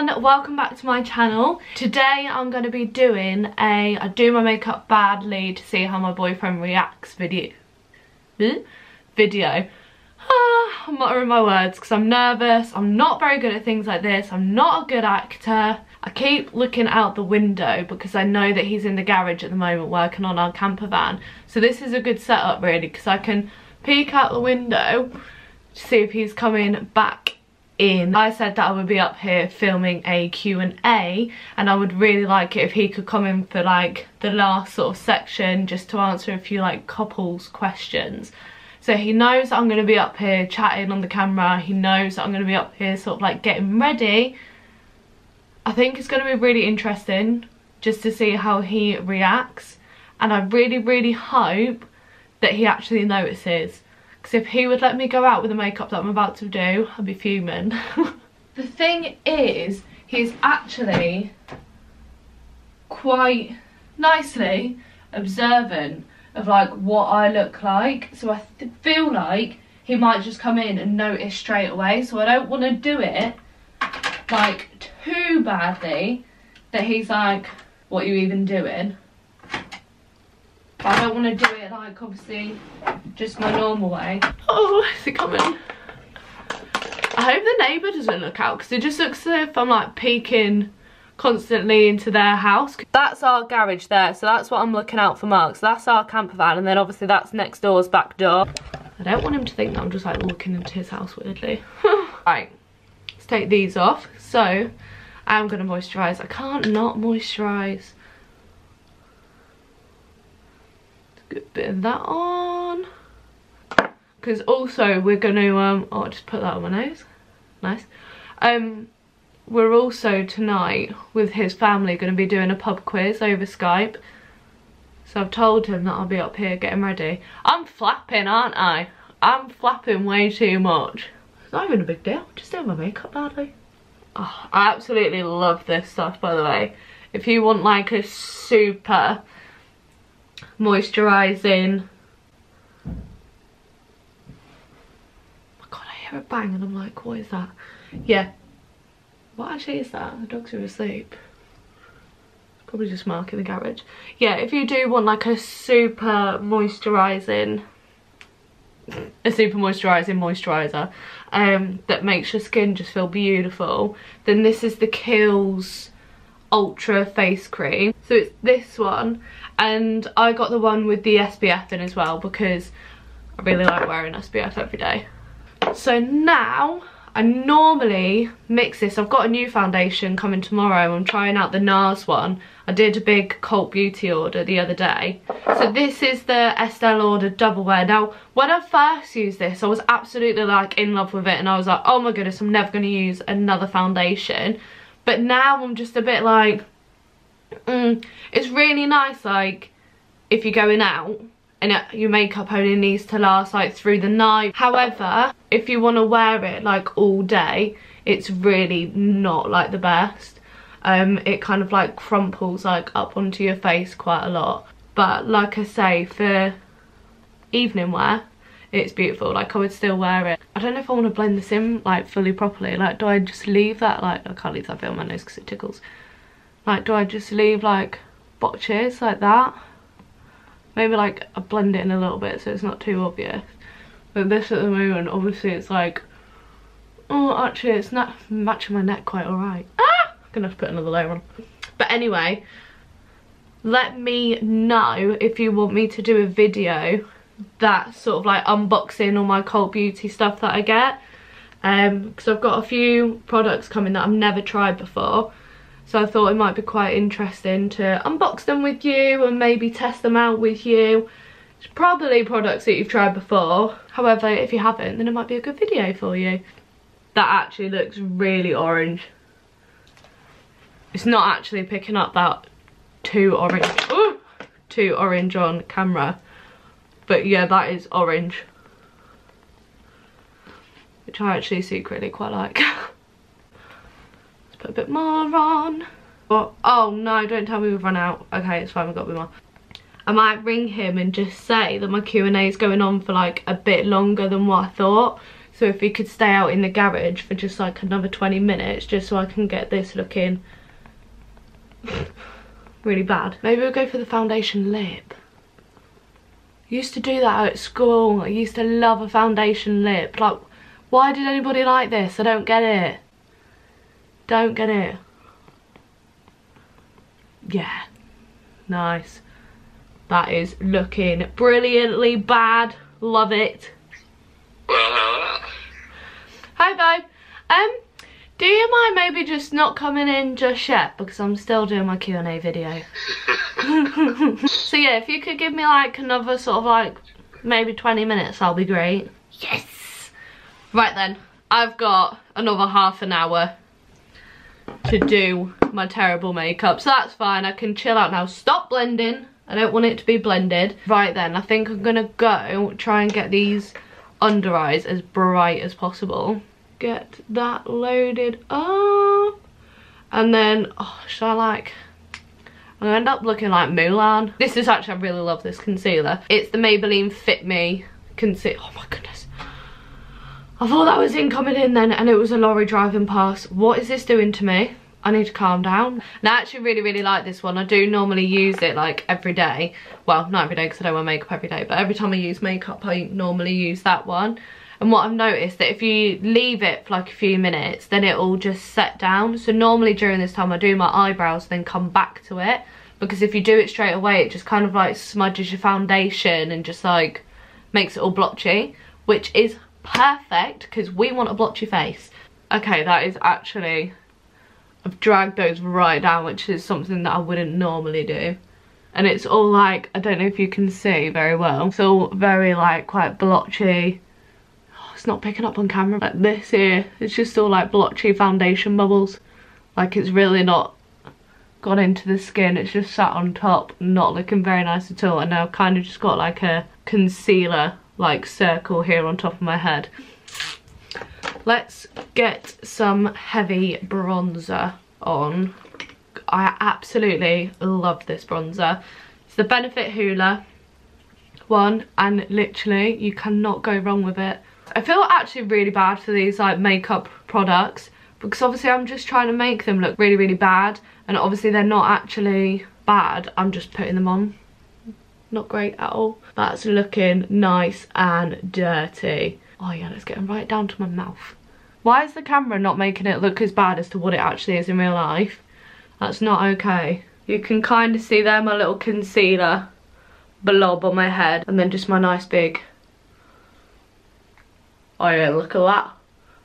everyone, welcome back to my channel. Today I'm going to be doing a I do my makeup badly to see how my boyfriend reacts video. Video. Ah, I'm muttering my words because I'm nervous. I'm not very good at things like this. I'm not a good actor. I keep looking out the window because I know that he's in the garage at the moment working on our camper van. So this is a good setup really because I can peek out the window to see if he's coming back in. I said that I would be up here filming a Q&A and I would really like it if he could come in for like the last sort of section just to answer a few like couples questions. So he knows I'm going to be up here chatting on the camera. He knows that I'm going to be up here sort of like getting ready. I think it's going to be really interesting just to see how he reacts. And I really, really hope that he actually notices because if he would let me go out with the makeup that I'm about to do, I'd be fuming. the thing is, he's actually quite nicely observant of like what I look like. So I feel like he might just come in and notice straight away. So I don't want to do it like too badly that he's like, what are you even doing? But I don't want to do it like obviously just my normal way. Oh, is it coming? I hope the neighbour doesn't look out because it just looks as if I'm like peeking constantly into their house. That's our garage there, so that's what I'm looking out for marks. That's our camper van, and then obviously that's next door's back door. I don't want him to think that I'm just like looking into his house weirdly. right, let's take these off. So, I'm gonna moisturise. I can't not moisturise. Good bit of that on. Because also we're going to, um, oh, I'll just put that on my nose. Nice. Um, we're also tonight with his family going to be doing a pub quiz over Skype. So I've told him that I'll be up here getting ready. I'm flapping, aren't I? I'm flapping way too much. It's not even a big deal. Just doing my makeup badly. Oh, I absolutely love this stuff, by the way. If you want like a super moisturising. Oh my god, I hear a bang and I'm like, what is that? Yeah. What actually is that? The dogs are asleep. Probably just Mark in the garage. Yeah, if you do want like a super moisturising a super moisturising moisturiser um, that makes your skin just feel beautiful, then this is the Kiehl's Ultra Face Cream. So it's this one and I got the one with the SPF in as well because I really like wearing SPF every day. So now I normally mix this. I've got a new foundation coming tomorrow. I'm trying out the NARS one. I did a big Cult Beauty order the other day. So this is the Estee Lauder Double Wear. Now, when I first used this, I was absolutely like in love with it. And I was like, oh my goodness, I'm never going to use another foundation. But now I'm just a bit like, mm, it's really nice like if you're going out and it, your makeup only needs to last like through the night. However if you want to wear it like all day it's really not like the best. Um it kind of like crumples like up onto your face quite a lot. But like i say for evening wear it's beautiful. Like i would still wear it. I don't know if i want to blend this in like fully properly. Like do i just leave that? Like i can't leave that bit on my nose because it tickles. Like, do I just leave like botches like that? Maybe like I blend it in a little bit so it's not too obvious. But this at the moment, obviously it's like, oh, actually it's not matching my neck quite alright. Ah! I'm gonna have to put another layer on. But anyway, let me know if you want me to do a video that sort of like unboxing all my Cult Beauty stuff that I get. Um, because I've got a few products coming that I've never tried before so I thought it might be quite interesting to unbox them with you and maybe test them out with you. It's probably products that you've tried before. However, if you haven't, then it might be a good video for you. That actually looks really orange. It's not actually picking up that too orange. Ooh, too orange on camera. But yeah, that is orange. Which I actually secretly quite like. put a bit more on. But, oh no, don't tell me we've run out. Okay, it's fine, we've got a bit more. I might ring him and just say that my Q&A is going on for like a bit longer than what I thought. So if he could stay out in the garage for just like another 20 minutes just so I can get this looking really bad. Maybe we'll go for the foundation lip. used to do that at school. I used to love a foundation lip. Like, why did anybody like this? I don't get it. Don't get it. Yeah. Nice. That is looking brilliantly bad. Love it. Hi, babe. Um, do you mind maybe just not coming in just yet? Because I'm still doing my Q&A video. so yeah, if you could give me like another sort of like maybe 20 minutes, that'll be great. Yes! Right then, I've got another half an hour to do my terrible makeup. So that's fine, I can chill out now. Stop blending. I don't want it to be blended. Right then, I think I'm gonna go try and get these under eyes as bright as possible. Get that loaded up. And then, oh, should I like... I'm gonna end up looking like Mulan. This is actually, I really love this concealer. It's the Maybelline Fit Me concealer. Oh my goodness. I thought that was in coming in then and it was a lorry driving past. What is this doing to me? I need to calm down. And I actually really, really like this one. I do normally use it like every day. Well, not every day because I don't wear makeup every day, but every time I use makeup, I normally use that one. And what I've noticed that if you leave it for like a few minutes, then it'll just set down. So normally during this time I do my eyebrows, then come back to it. Because if you do it straight away, it just kind of like smudges your foundation and just like makes it all blotchy. Which is perfect because we want a blotchy face. Okay, that is actually I've dragged those right down, which is something that I wouldn't normally do. And it's all like, I don't know if you can see very well. It's all very like quite blotchy. Oh, it's not picking up on camera. Like this here, it's just all like blotchy foundation bubbles. Like it's really not gone into the skin. It's just sat on top, not looking very nice at all. And now I've kind of just got like a concealer like circle here on top of my head. Let's get some heavy bronzer on. I absolutely love this bronzer. It's the Benefit Hoola one and literally you cannot go wrong with it. I feel actually really bad for these like makeup products because obviously I'm just trying to make them look really really bad and obviously they're not actually bad I'm just putting them on not great at all that's looking nice and dirty oh yeah let's get right down to my mouth why is the camera not making it look as bad as to what it actually is in real life? That's not okay. You can kind of see there my little concealer blob on my head and then just my nice big oh yeah look at that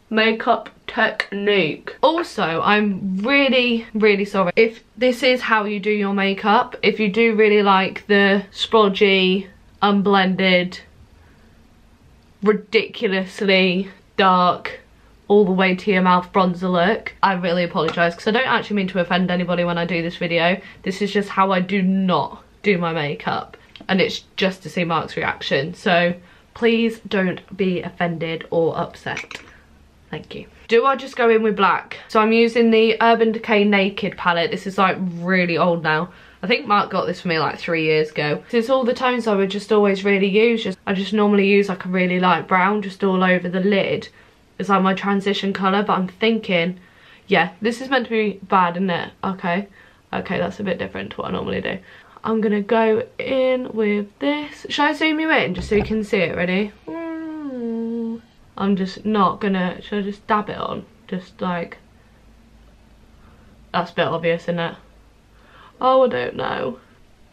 makeup technique also i'm really really sorry if this is how you do your makeup if you do really like the splodgy unblended ridiculously dark all the way to your mouth bronzer look. I really apologise because I don't actually mean to offend anybody when I do this video. This is just how I do not do my makeup and it's just to see Mark's reaction. So please don't be offended or upset. Thank you. Do I just go in with black? So I'm using the Urban Decay Naked palette. This is like really old now. I think Mark got this for me like three years ago. It's all the tones I would just always really use. Just I just normally use like a really light brown just all over the lid It's like my transition colour, but I'm thinking, yeah, this is meant to be bad, isn't it? Okay, okay, that's a bit different to what I normally do. I'm gonna go in with this. Should I zoom you in just so you can see it, ready? Mm. I'm just not gonna, should I just dab it on? Just like, that's a bit obvious, isn't it? Oh, I don't know.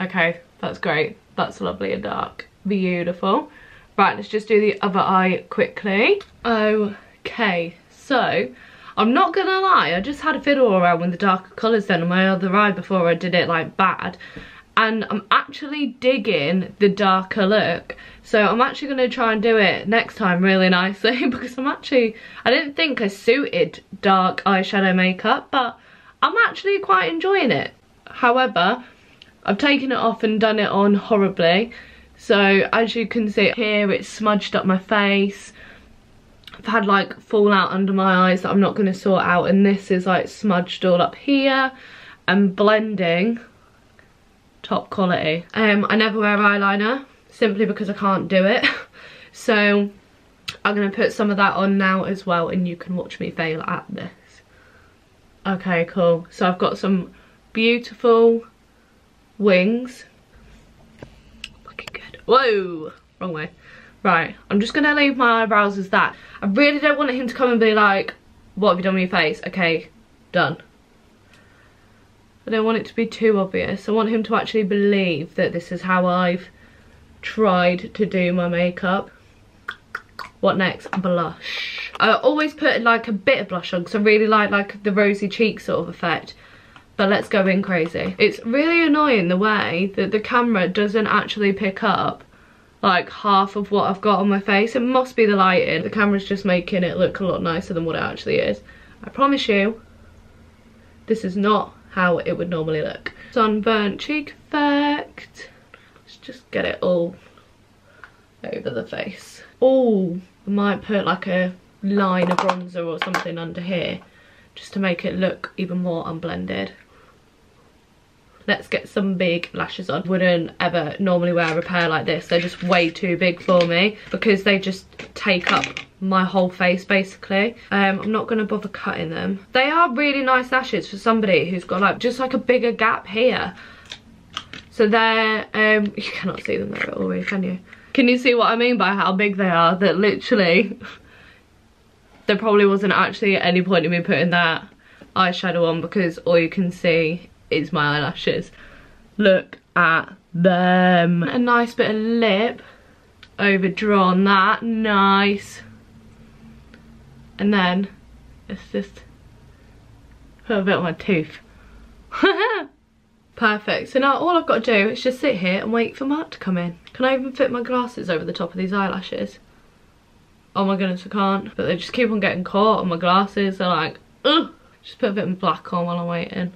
Okay, that's great. That's lovely and dark. Beautiful. Right, let's just do the other eye quickly. Okay, so I'm not gonna lie, I just had a fiddle around with the darker colours then on my other eye before I did it like bad. And I'm actually digging the darker look. So I'm actually gonna try and do it next time really nicely because I'm actually, I didn't think I suited dark eyeshadow makeup, but I'm actually quite enjoying it. However, I've taken it off and done it on horribly. So as you can see here, it's smudged up my face. I've had like fallout under my eyes that I'm not going to sort out and this is like smudged all up here and blending top quality. Um, I never wear eyeliner simply because I can't do it. so I'm going to put some of that on now as well and you can watch me fail at this. Okay, cool. So I've got some beautiful wings. Looking good. Whoa! Wrong way. Right, I'm just going to leave my eyebrows as that. I really don't want him to come and be like, what have you done with your face? Okay, done. I don't want it to be too obvious. I want him to actually believe that this is how I've tried to do my makeup. What next? Blush. I always put like a bit of blush on because I really like like the rosy cheek sort of effect. But let's go in crazy. It's really annoying the way that the camera doesn't actually pick up like half of what I've got on my face. It must be the lighting. The camera's just making it look a lot nicer than what it actually is. I promise you, this is not how it would normally look. Sunburnt cheek effect. Let's just get it all over the face. Oh, I might put like a line of bronzer or something under here just to make it look even more unblended let's get some big lashes on. Wouldn't ever normally wear a pair like this. They're just way too big for me because they just take up my whole face basically. Um, i'm not gonna bother cutting them. They are really nice lashes for somebody who's got like just like a bigger gap here. So they're um you cannot see them. There at all can you can you see what i mean by how big they are? That literally there probably wasn't actually any point in me putting that eyeshadow on because all you can see is my eyelashes. Look at them. A nice bit of lip. Overdrawn that. Nice. And then it's just put a bit on my tooth. Perfect. So now all I've got to do is just sit here and wait for Mark to come in. Can I even fit my glasses over the top of these eyelashes? Oh my goodness, I can't. But they just keep on getting caught on my glasses. They're like, ugh. Just put a bit of black on while I'm waiting.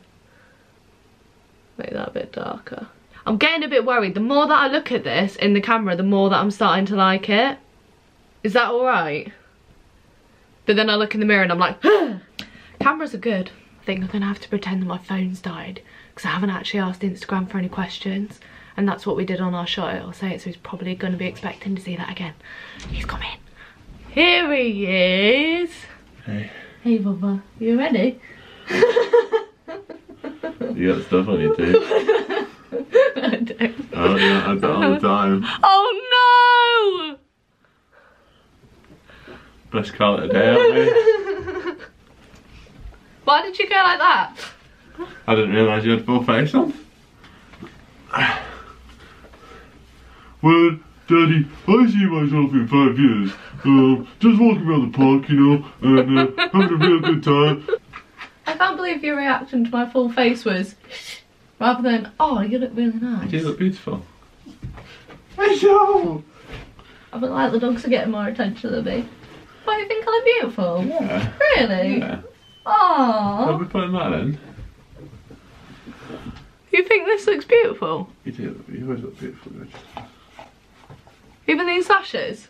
Make that a bit darker. I'm getting a bit worried. The more that I look at this in the camera, the more that I'm starting to like it. Is that alright? But then I look in the mirror and I'm like, cameras are good. I think I'm gonna have to pretend that my phone's died because I haven't actually asked Instagram for any questions. And that's what we did on our shot. I'll say it, so he's probably gonna be expecting to see that again. He's coming. Here he is. Hey. Hey, Bubba. You ready? You got stuff on your teeth. I don't. Oh yeah, I do all the time. Oh no! Best call it a day, haven't we? Why did you go like that? I didn't realise you had full face on. Well, Daddy, I see myself in five years. Um, just walking around the park, you know, and uh, having a real good time. I can't believe your reaction to my full face was rather than, oh, you look really nice. You look beautiful. I know. I feel like the dogs are getting more attention than me. Why, do you think I look beautiful? Yeah. Really? Yeah. I'll Aww. be putting that in. You think this looks beautiful? You do. You always look beautiful, good. Even these lashes?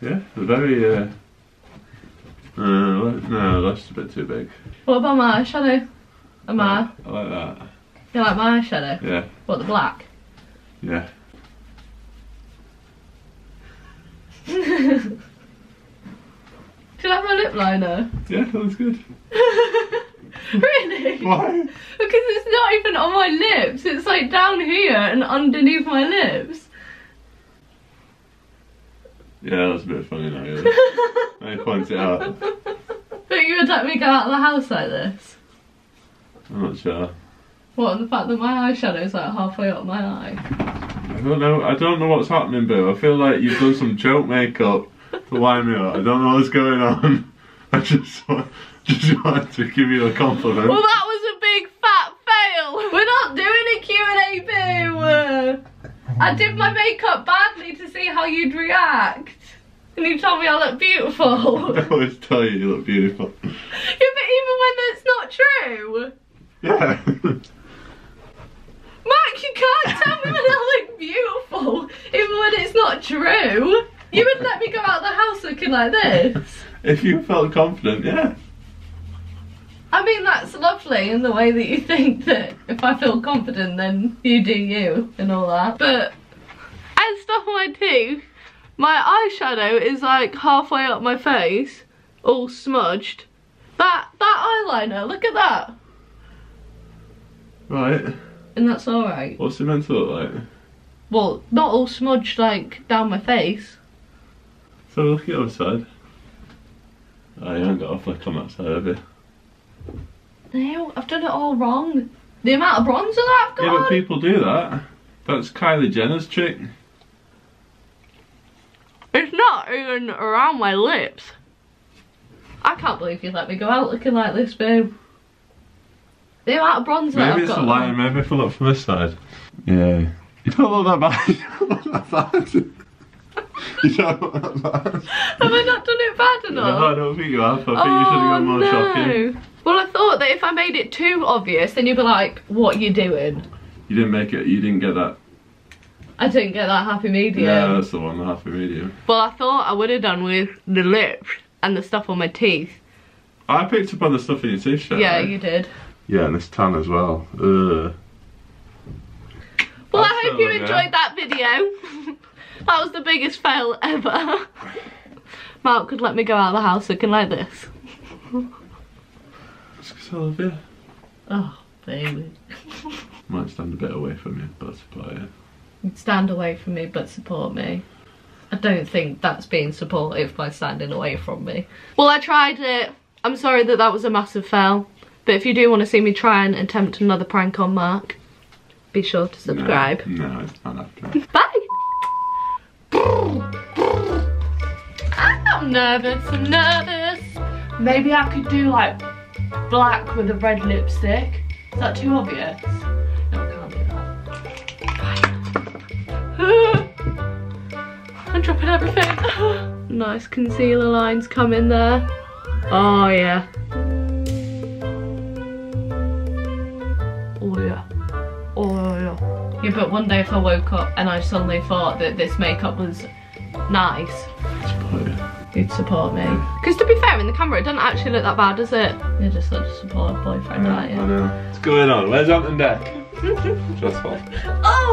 Yeah, they're very. Uh, uh, no, that's a bit too big. What about my shadow? Am I? I like that. You like my shadow? Yeah, What, the black? yeah. Do you like my lip liner? Yeah, that looks good. really? Why? Because it's not even on my lips. It's like down here and underneath my lips. Yeah, that's a bit funny now. Yeah. I point it out. But you would let me go out of the house like this? I'm not sure. What, the fact that my eyeshadow's like halfway up my eye? I don't know. I don't know what's happening, Boo. I feel like you've done some joke makeup to wind me up. I don't know what's going on. I just want, just wanted to give you a compliment. Well, that was a big fat fail. We're not doing a Q&A, boo. I did my makeup badly to see how you'd react. And you told me I look beautiful. I always tell you you look beautiful. yeah, but even when that's not true. Yeah. Mark, you can't tell me when I look beautiful, even when it's not true. You wouldn't let me go out of the house looking like this. if you felt confident, yeah. I mean, that's lovely in the way that you think that if I feel confident, then you do you and all that. But I stuff my tooth My eyeshadow is like halfway up my face, all smudged. That that eyeliner, look at that. Right. And that's alright. What's it meant to look like? Well, not all smudged like down my face. So look at the other side. Oh, I haven't got a flick on that side, have you? No, I've done it all wrong. The amount of bronzer that I've got Yeah, but people do that. That's Kylie Jenner's trick. It's not even around my lips. I can't believe you let me go out looking like this, babe. The amount of bronzer that Maybe I've it's got the light, maybe if I look from this side. Yeah. You don't look that bad. you don't look that bad. you don't look that bad. Have I not done it bad No, enough? I don't think you have. I think you should have gone oh, more no. shocking. Well, I thought that if I made it too obvious, then you'd be like, what you doing? You didn't make it, you didn't get that. I didn't get that happy medium. Yeah, that's the one, the happy medium. Well, I thought I would have done with the lips and the stuff on my teeth. I picked up on the stuff in your t-shirt. Yeah, right? you did. Yeah, and this tan as well. Ugh. Well, That's I hope you enjoyed yeah. that video. that was the biggest fail ever. Mark could let me go out of the house looking like this. It's 'cause you. Oh, baby. Might stand a bit away from you, but support you. You'd stand away from me but support me. I don't think that's being supportive by standing away from me. Well, I tried it. I'm sorry that that was a massive fail. But if you do want to see me try and attempt another prank on Mark, be sure to subscribe. No, no it's not after. Bye! I'm nervous, I'm nervous. Maybe I could do like black with a red lipstick. Is that too obvious? No, I can't do that. I'm dropping everything. nice concealer lines come in there. Oh yeah. Oh yeah. Oh yeah. Yeah, but one day if I woke up and I suddenly thought that this makeup was nice, you'd support me. Because to be fair, in the camera it doesn't actually look that bad, does it? You just look a supportive boyfriend, I aren't you? know. What's going on? Where's Ant and Dec? Stressful. Oh!